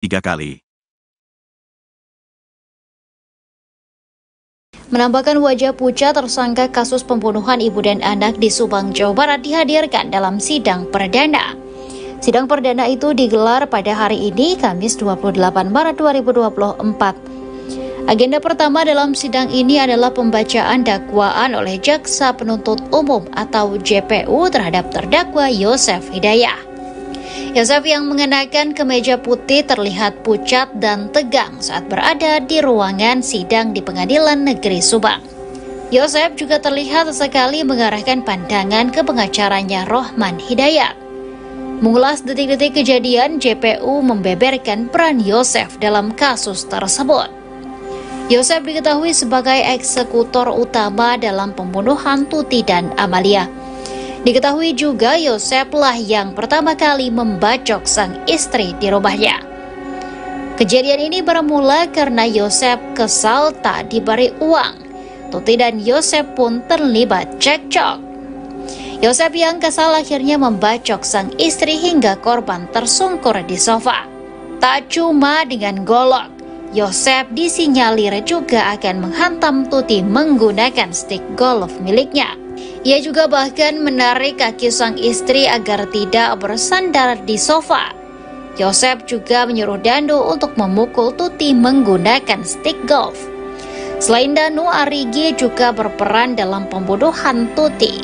tiga kali. Menambahkan wajah pucat tersangka kasus pembunuhan ibu dan anak di Subang, Jawa Barat dihadirkan dalam sidang perdana. Sidang perdana itu digelar pada hari ini, Kamis 28 Maret 2024. Agenda pertama dalam sidang ini adalah pembacaan dakwaan oleh Jaksa Penuntut Umum atau JPU terhadap terdakwa Yosef Hidayah. Yosef yang mengenakan kemeja putih terlihat pucat dan tegang saat berada di ruangan sidang di Pengadilan Negeri Subang. Yosef juga terlihat sekali mengarahkan pandangan ke pengacaranya Rohman Hidayat. Mengulas detik-detik kejadian, JPU membeberkan peran Yosef dalam kasus tersebut. Yosef diketahui sebagai eksekutor utama dalam pembunuhan Tuti dan Amalia. Diketahui juga Yoseplah yang pertama kali membacok sang istri di rumahnya. Kejadian ini bermula karena Yosep kesal tak diberi uang. Tuti dan Yosep pun terlibat cekcok. Yosep yang kesal akhirnya membacok sang istri hingga korban tersungkur di sofa. Tak cuma dengan golok, Yosep disinyalir juga akan menghantam Tuti menggunakan stick golf miliknya. Ia juga bahkan menarik kaki sang istri agar tidak bersandar di sofa. Yosef juga menyuruh Danu untuk memukul Tuti menggunakan stick golf. Selain Danu, Arigi juga berperan dalam pembunuhan Tuti.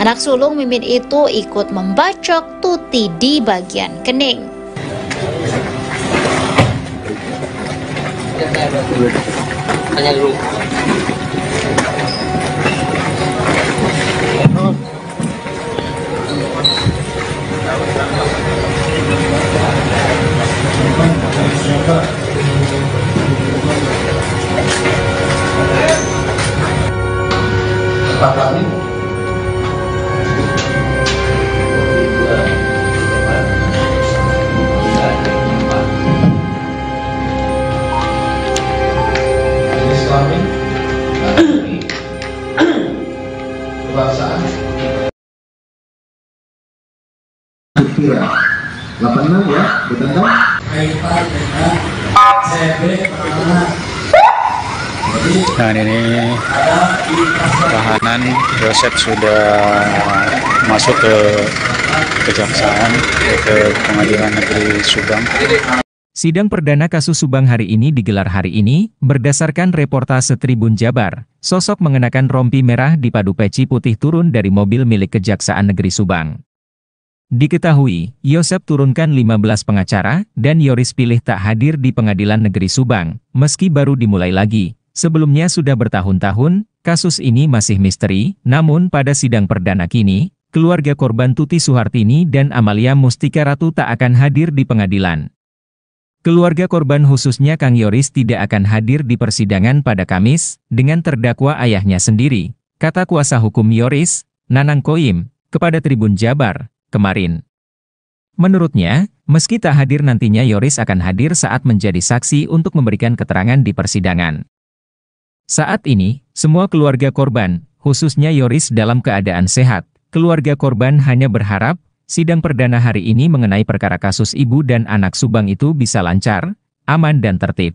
Anak sulung Mimin itu ikut membacok Tuti di bagian kening. Tanya dulu. 86 ya. Jadi Dan ini tahanan Yosef sudah masuk ke kejaksaan ke pengadilan negeri Subang. Sidang perdana kasus Subang hari ini digelar hari ini, berdasarkan reportase Tribun Jabar. Sosok mengenakan rompi merah dipadu peci putih turun dari mobil milik Kejaksaan Negeri Subang. Diketahui, Yosep turunkan 15 pengacara, dan Yoris pilih tak hadir di Pengadilan Negeri Subang, meski baru dimulai lagi. Sebelumnya sudah bertahun-tahun, kasus ini masih misteri, namun pada sidang perdana kini, keluarga korban Tuti Suhartini dan Amalia Mustika Ratu tak akan hadir di pengadilan. Keluarga korban khususnya Kang Yoris tidak akan hadir di persidangan pada Kamis, dengan terdakwa ayahnya sendiri, kata kuasa hukum Yoris, Nanang Koim, kepada Tribun Jabar, kemarin. Menurutnya, meski tak hadir nantinya Yoris akan hadir saat menjadi saksi untuk memberikan keterangan di persidangan. Saat ini, semua keluarga korban, khususnya Yoris dalam keadaan sehat. Keluarga korban hanya berharap, sidang perdana hari ini mengenai perkara kasus ibu dan anak Subang itu bisa lancar, aman dan tertib.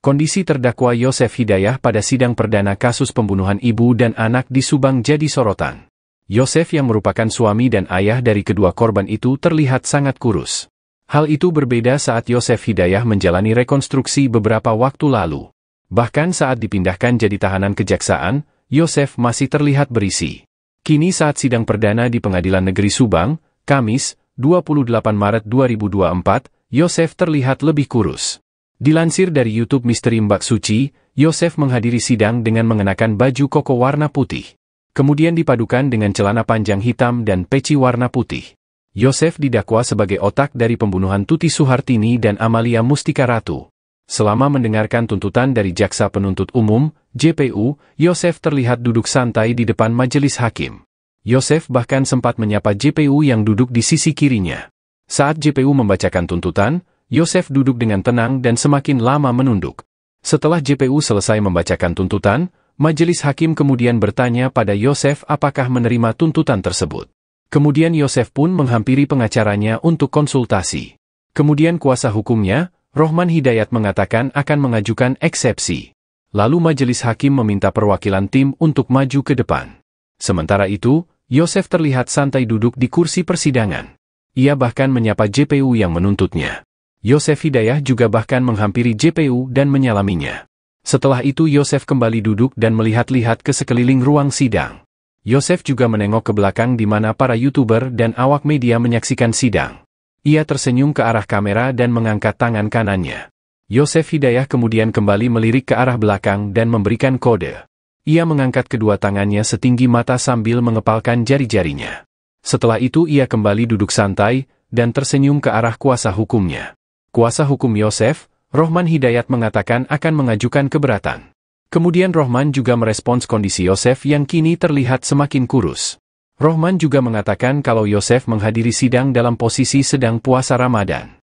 Kondisi terdakwa Yosef Hidayah pada sidang perdana kasus pembunuhan ibu dan anak di Subang jadi sorotan. Yosef yang merupakan suami dan ayah dari kedua korban itu terlihat sangat kurus. Hal itu berbeda saat Yosef Hidayah menjalani rekonstruksi beberapa waktu lalu. Bahkan saat dipindahkan jadi tahanan kejaksaan, Yosef masih terlihat berisi. Kini saat sidang perdana di Pengadilan Negeri Subang, Kamis, 28 Maret 2024, Yosef terlihat lebih kurus. Dilansir dari YouTube Misteri Mbak Suci, Yosef menghadiri sidang dengan mengenakan baju koko warna putih. Kemudian dipadukan dengan celana panjang hitam dan peci warna putih. Yosef didakwa sebagai otak dari pembunuhan Tuti Suhartini dan Amalia Mustika Ratu. Selama mendengarkan tuntutan dari Jaksa Penuntut Umum, JPU, Yosef terlihat duduk santai di depan majelis hakim. Yosef bahkan sempat menyapa JPU yang duduk di sisi kirinya. Saat JPU membacakan tuntutan, Yosef duduk dengan tenang dan semakin lama menunduk. Setelah JPU selesai membacakan tuntutan, majelis hakim kemudian bertanya pada Yosef apakah menerima tuntutan tersebut. Kemudian Yosef pun menghampiri pengacaranya untuk konsultasi. Kemudian kuasa hukumnya, Rohman Hidayat mengatakan akan mengajukan eksepsi. Lalu majelis hakim meminta perwakilan tim untuk maju ke depan. Sementara itu, Yosef terlihat santai duduk di kursi persidangan. Ia bahkan menyapa JPU yang menuntutnya. Yosef Hidayah juga bahkan menghampiri JPU dan menyalaminya. Setelah itu Yosef kembali duduk dan melihat-lihat ke sekeliling ruang sidang. Yosef juga menengok ke belakang di mana para YouTuber dan awak media menyaksikan sidang. Ia tersenyum ke arah kamera dan mengangkat tangan kanannya. Yosef Hidayah kemudian kembali melirik ke arah belakang dan memberikan kode. Ia mengangkat kedua tangannya setinggi mata sambil mengepalkan jari-jarinya. Setelah itu ia kembali duduk santai, dan tersenyum ke arah kuasa hukumnya. Kuasa hukum Yosef, Rohman Hidayat mengatakan akan mengajukan keberatan. Kemudian Rohman juga merespons kondisi Yosef yang kini terlihat semakin kurus. Rohman juga mengatakan kalau Yosef menghadiri sidang dalam posisi sedang puasa Ramadan.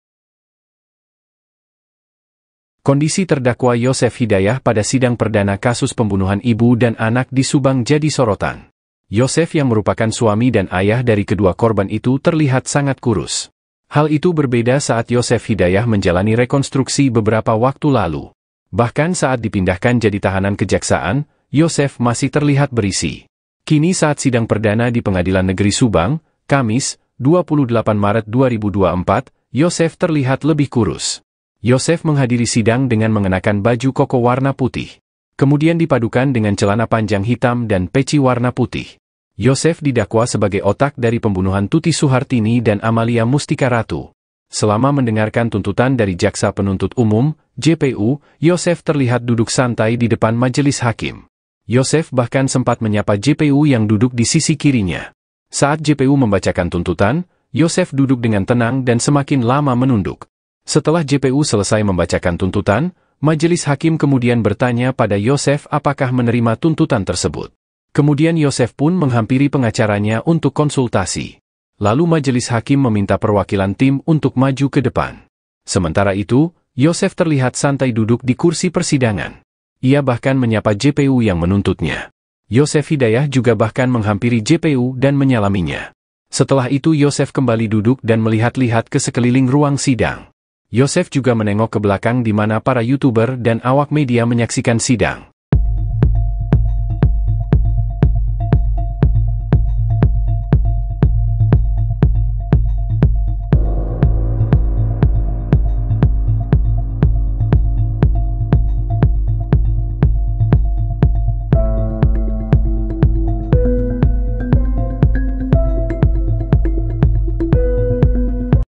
Kondisi terdakwa Yosef Hidayah pada sidang perdana kasus pembunuhan ibu dan anak di Subang jadi sorotan. Yosef yang merupakan suami dan ayah dari kedua korban itu terlihat sangat kurus. Hal itu berbeda saat Yosef Hidayah menjalani rekonstruksi beberapa waktu lalu. Bahkan saat dipindahkan jadi tahanan kejaksaan, Yosef masih terlihat berisi. Kini saat sidang perdana di Pengadilan Negeri Subang, Kamis, 28 Maret 2024, Yosef terlihat lebih kurus. Yosef menghadiri sidang dengan mengenakan baju koko warna putih. Kemudian dipadukan dengan celana panjang hitam dan peci warna putih. Yosef didakwa sebagai otak dari pembunuhan Tuti Suhartini dan Amalia Mustika Ratu. Selama mendengarkan tuntutan dari Jaksa Penuntut Umum, JPU, Yosef terlihat duduk santai di depan majelis hakim. Yosef bahkan sempat menyapa JPU yang duduk di sisi kirinya. Saat JPU membacakan tuntutan, Yosef duduk dengan tenang dan semakin lama menunduk. Setelah JPU selesai membacakan tuntutan, majelis hakim kemudian bertanya pada Yosef apakah menerima tuntutan tersebut. Kemudian Yosef pun menghampiri pengacaranya untuk konsultasi. Lalu majelis hakim meminta perwakilan tim untuk maju ke depan. Sementara itu, Yosef terlihat santai duduk di kursi persidangan. Ia bahkan menyapa JPU yang menuntutnya. Yosef Hidayah juga bahkan menghampiri JPU dan menyalaminya. Setelah itu Yosef kembali duduk dan melihat-lihat ke sekeliling ruang sidang. Yosef juga menengok ke belakang di mana para YouTuber dan awak media menyaksikan sidang.